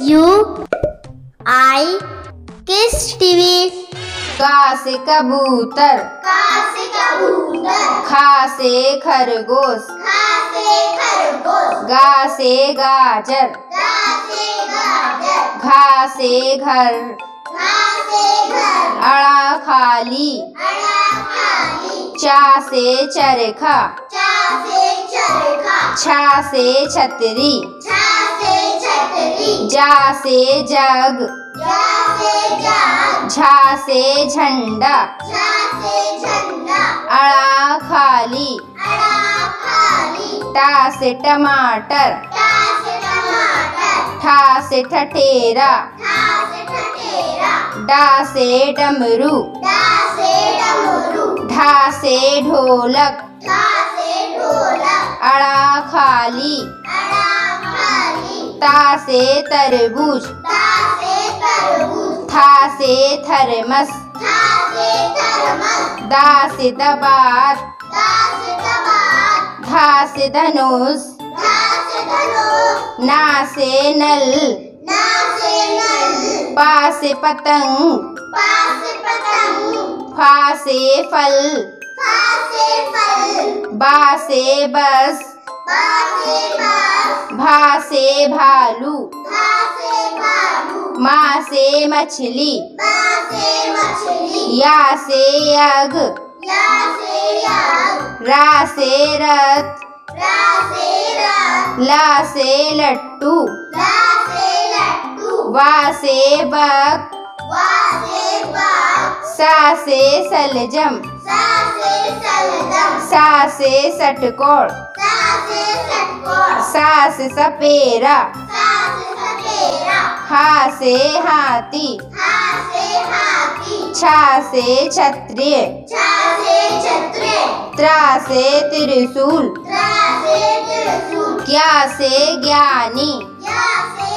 You आई किस TV? का से कबूतर। का से कबूतर। खा से खरगोश। खा से खरगोश। गा से गाजर। गा से गाजर। घा से घर। घा से घर। अड़ा खाली। अड़ा खाली। चा से चरखा। चा से चरखा। छा से छतरी छा से छतरी। जा से जग। झा से झंडा। अड़ा खाली। टा से टमाटर। ठा से ठठेरा। डा से डमरू। ढा से ढोलक। अड़ा खाली। ता से तरबूज। ता से तरबूज। था से थर्मस। था से थर्मस। दा से दबात ता से दबात धा से धनुष। धा से धनुष। ना से नल। ना से नल। पा से पतंग। पा से पतंग। फा से फल। फा से फल। बा से बास। भा से भालू। माँ से मछली। या से यग रा से रथ। ला से लट्टू। वा से बक। सा से सलजम। सा से सटकोड़ षटकोण सा से सपेरा। हा से हाथी। छा से क्षत्रिय त्रा से त्रिशूल। क्या से ज्ञानी। या से ज्ञान